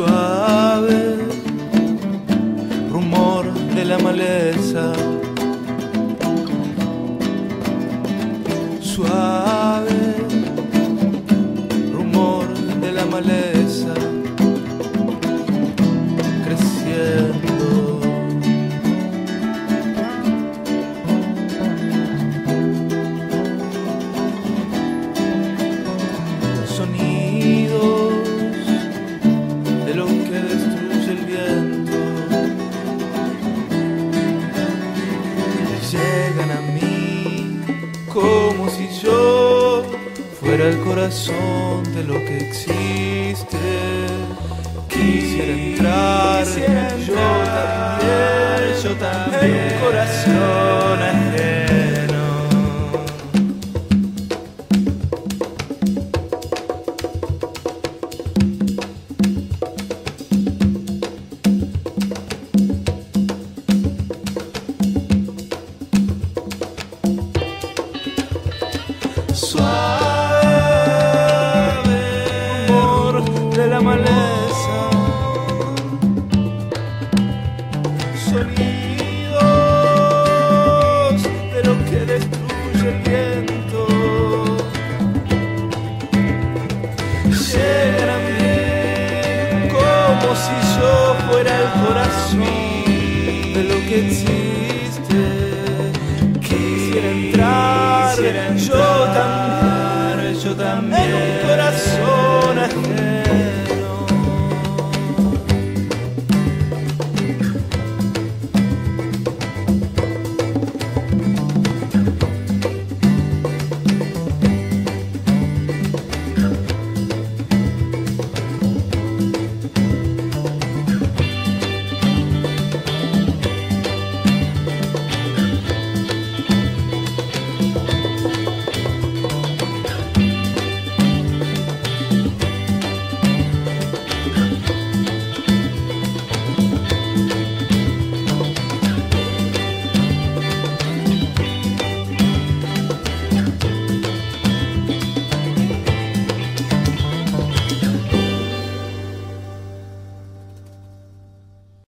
Suave rumor de la maleza. Suave rumor de la maleza. Llegan a mí como si yo fuera el corazón de lo que existe. Quisiera entrar, yo también, yo también, en un corazón De la maleza, sonidos de lo que destruye el viento. Llegan a mí como si yo fuera el corazón de lo que existe. Yo también, yo también,